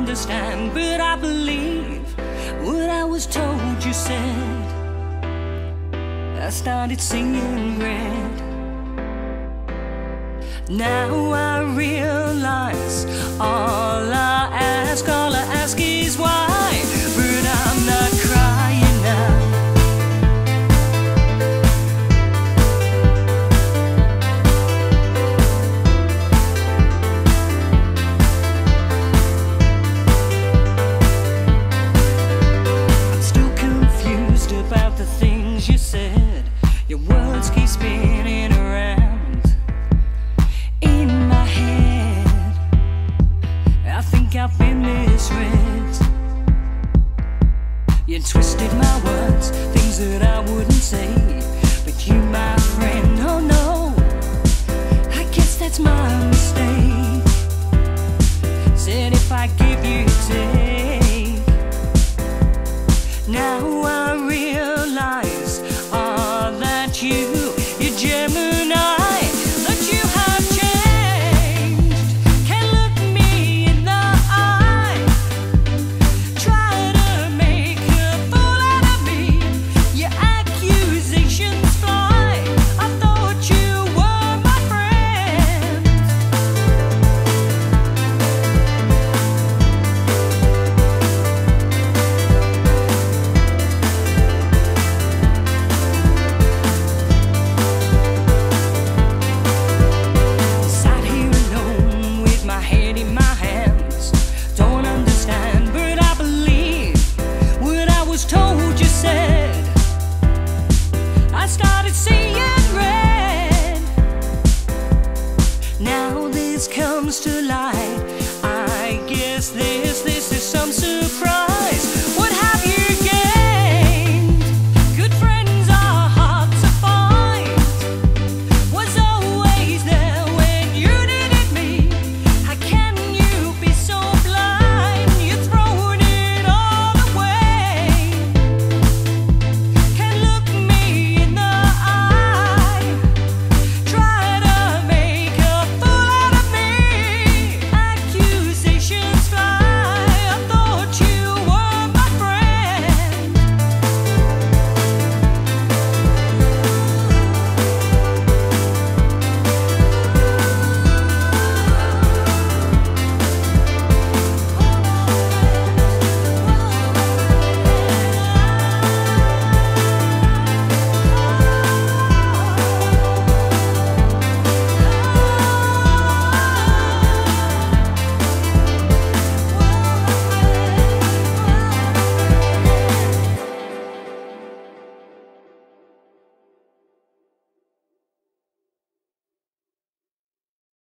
understand, but I believe what I was told you said. I started singing red. Now I realize all. You twisted my words, things that I wouldn't say. But you, my friend, oh no, I guess that's my mistake. Said if I comes to light. I guess this, this is some.